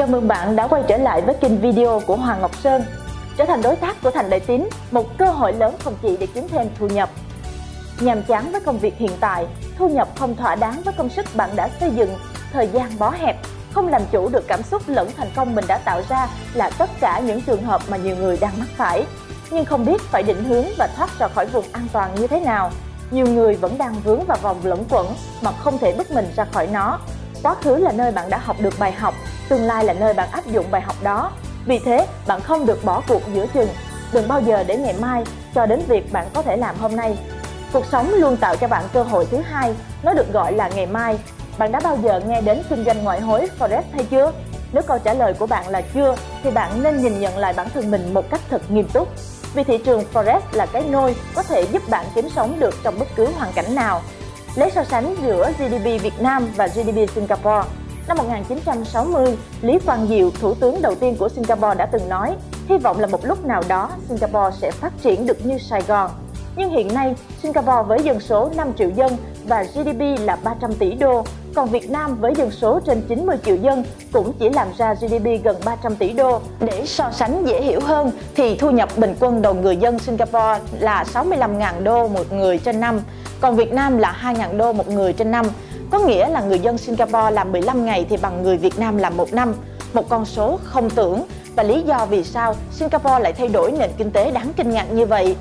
Chào mừng bạn đã quay trở lại với kênh video của Hoàng Ngọc Sơn. Trở thành đối tác của Thành Đại Tín, một cơ hội lớn không chỉ để kiếm thêm thu nhập. Nhàm chán với công việc hiện tại, thu nhập không thỏa đáng với công sức bạn đã xây dựng, thời gian bó hẹp, không làm chủ được cảm xúc lẫn thành công mình đã tạo ra là tất cả những trường hợp mà nhiều người đang mắc phải. Nhưng không biết phải định hướng và thoát ra khỏi vùng an toàn như thế nào. Nhiều người vẫn đang vướng vào vòng lẫn quẩn mà không thể bứt mình ra khỏi nó. Quá khứ là nơi bạn đã học được bài học, tương lai là nơi bạn áp dụng bài học đó. Vì thế, bạn không được bỏ cuộc giữa chừng. Đừng bao giờ để ngày mai cho đến việc bạn có thể làm hôm nay. Cuộc sống luôn tạo cho bạn cơ hội thứ hai, nó được gọi là ngày mai. Bạn đã bao giờ nghe đến kinh doanh ngoại hối Forex hay chưa? Nếu câu trả lời của bạn là chưa, thì bạn nên nhìn nhận lại bản thân mình một cách thật nghiêm túc. Vì thị trường Forex là cái nôi có thể giúp bạn kiếm sống được trong bất cứ hoàn cảnh nào. Lấy so sánh giữa GDP Việt Nam và GDP Singapore, Năm 1960, Lý Quang Diệu, thủ tướng đầu tiên của Singapore đã từng nói, hy vọng là một lúc nào đó Singapore sẽ phát triển được như Sài Gòn. Nhưng hiện nay, Singapore với dân số 5 triệu dân và GDP là 300 tỷ đô, còn Việt Nam với dân số trên 90 triệu dân cũng chỉ làm ra GDP gần 300 tỷ đô. Để so sánh dễ hiểu hơn thì thu nhập bình quân đầu người dân Singapore là 65.000 đô một người trên năm, còn Việt Nam là 2.000 đô một người trên năm. Có nghĩa là người dân Singapore làm 15 ngày thì bằng người Việt Nam làm một năm, một con số không tưởng và lý do vì sao Singapore lại thay đổi nền kinh tế đáng kinh ngạc như vậy.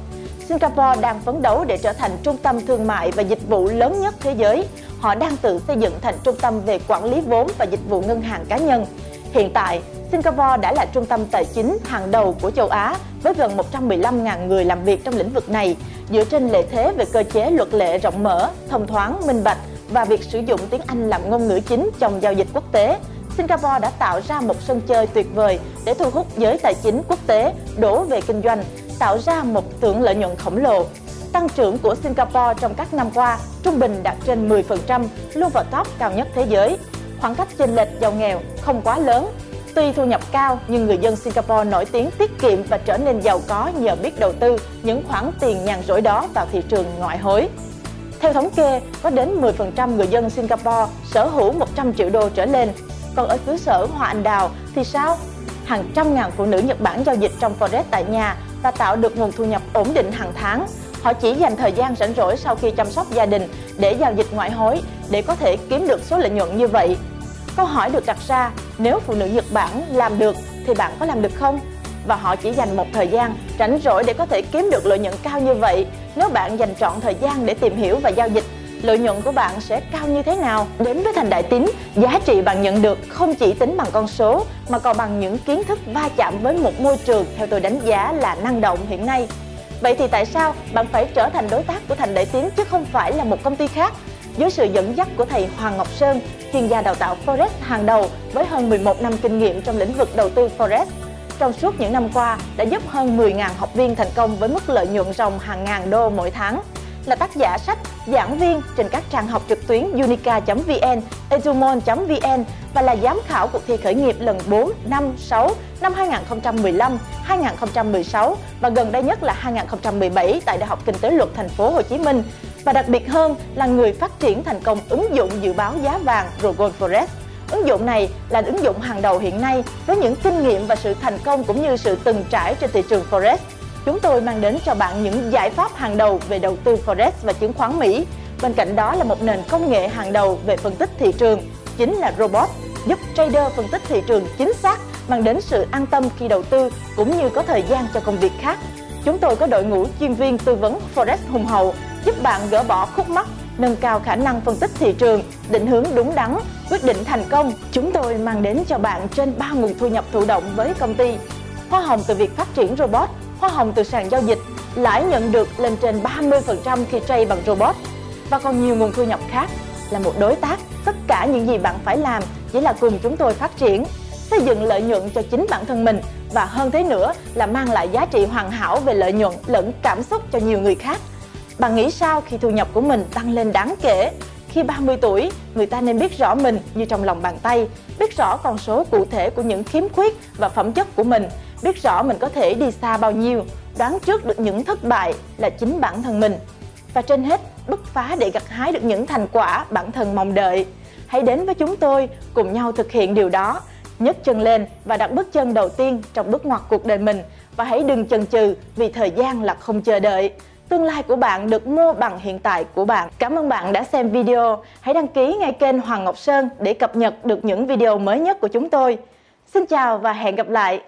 Singapore đang phấn đấu để trở thành trung tâm thương mại và dịch vụ lớn nhất thế giới. Họ đang tự xây dựng thành trung tâm về quản lý vốn và dịch vụ ngân hàng cá nhân. Hiện tại, Singapore đã là trung tâm tài chính hàng đầu của châu Á với gần 115.000 người làm việc trong lĩnh vực này, dựa trên lợi thế về cơ chế luật lệ rộng mở, thông thoáng, minh bạch và việc sử dụng tiếng Anh làm ngôn ngữ chính trong giao dịch quốc tế. Singapore đã tạo ra một sân chơi tuyệt vời để thu hút giới tài chính quốc tế đổ về kinh doanh, tạo ra một tượng lợi nhuận khổng lồ. Tăng trưởng của Singapore trong các năm qua trung bình đạt trên 10%, luôn vào top cao nhất thế giới. Khoảng cách chênh lệch giàu nghèo không quá lớn. Tuy thu nhập cao nhưng người dân Singapore nổi tiếng tiết kiệm và trở nên giàu có nhờ biết đầu tư những khoản tiền nhàn rỗi đó vào thị trường ngoại hối. Theo thống kê, có đến 10% người dân Singapore sở hữu 100 triệu đô trở lên. Còn ở xứ sở Hoa Anh Đào thì sao? Hàng trăm ngàn phụ nữ Nhật Bản giao dịch trong Forex tại nhà và tạo được nguồn thu nhập ổn định hàng tháng. Họ chỉ dành thời gian rảnh rỗi sau khi chăm sóc gia đình để giao dịch ngoại hối để có thể kiếm được số lợi nhuận như vậy. Câu hỏi được đặt ra, nếu phụ nữ Nhật Bản làm được thì bạn có làm được không? Và họ chỉ dành một thời gian rảnh rỗi để có thể kiếm được lợi nhuận cao như vậy. Nếu bạn dành trọn thời gian để tìm hiểu và giao dịch, lợi nhuận của bạn sẽ cao như thế nào? Đến với thành đại tín, giá trị bạn nhận được không chỉ tính bằng con số mà còn bằng những kiến thức va chạm với một môi trường theo tôi đánh giá là năng động hiện nay. Vậy thì tại sao bạn phải trở thành đối tác của Thành Đại Tín chứ không phải là một công ty khác? Dưới sự dẫn dắt của thầy Hoàng Ngọc Sơn, chuyên gia đào tạo Forex hàng đầu với hơn 11 năm kinh nghiệm trong lĩnh vực đầu tư Forex, trong suốt những năm qua đã giúp hơn 10.000 học viên thành công với mức lợi nhuận ròng hàng ngàn đô mỗi tháng. Là tác giả sách, giảng viên trên các trang học trực tuyến unica.vn, edumon.vn và là giám khảo cuộc thi khởi nghiệp lần 4, 5, 6 năm 2015, 2016 và gần đây nhất là 2017 tại Đại học Kinh tế Luật Thành phố Hồ Chí Minh và đặc biệt hơn là người phát triển thành công ứng dụng dự báo giá vàng Rogol Forex Ứng dụng này là ứng dụng hàng đầu hiện nay với những kinh nghiệm và sự thành công cũng như sự từng trải trên thị trường Forex. Chúng tôi mang đến cho bạn những giải pháp hàng đầu về đầu tư Forex và chứng khoán Mỹ. Bên cạnh đó là một nền công nghệ hàng đầu về phân tích thị trường, chính là robot, giúp trader phân tích thị trường chính xác, mang đến sự an tâm khi đầu tư cũng như có thời gian cho công việc khác. Chúng tôi có đội ngũ chuyên viên tư vấn Forex hùng hậu, giúp bạn gỡ bỏ khúc mắc nâng cao khả năng phân tích thị trường, định hướng đúng đắn, quyết định thành công. Chúng tôi mang đến cho bạn trên 3 nguồn thu nhập thụ động với công ty. Hoa hồng từ việc phát triển robot, hoa hồng từ sàn giao dịch, lãi nhận được lên trên 30% khi trade bằng robot và còn nhiều nguồn thu nhập khác. Là một đối tác, tất cả những gì bạn phải làm chỉ là cùng chúng tôi phát triển, xây dựng lợi nhuận cho chính bản thân mình và hơn thế nữa là mang lại giá trị hoàn hảo về lợi nhuận lẫn cảm xúc cho nhiều người khác. Bạn nghĩ sao khi thu nhập của mình tăng lên đáng kể? Khi 30 tuổi, người ta nên biết rõ mình như trong lòng bàn tay, biết rõ con số cụ thể của những khiếm khuyết và phẩm chất của mình, biết rõ mình có thể đi xa bao nhiêu, đoán trước được những thất bại là chính bản thân mình. Và trên hết, bứt phá để gặt hái được những thành quả bản thân mong đợi. Hãy đến với chúng tôi, cùng nhau thực hiện điều đó. nhấc chân lên và đặt bước chân đầu tiên trong bước ngoặt cuộc đời mình và hãy đừng chần chừ vì thời gian là không chờ đợi. Tương lai của bạn được mua bằng hiện tại của bạn. Cảm ơn bạn đã xem video. Hãy đăng ký ngay kênh Hoàng Ngọc Sơn để cập nhật được những video mới nhất của chúng tôi. Xin chào và hẹn gặp lại!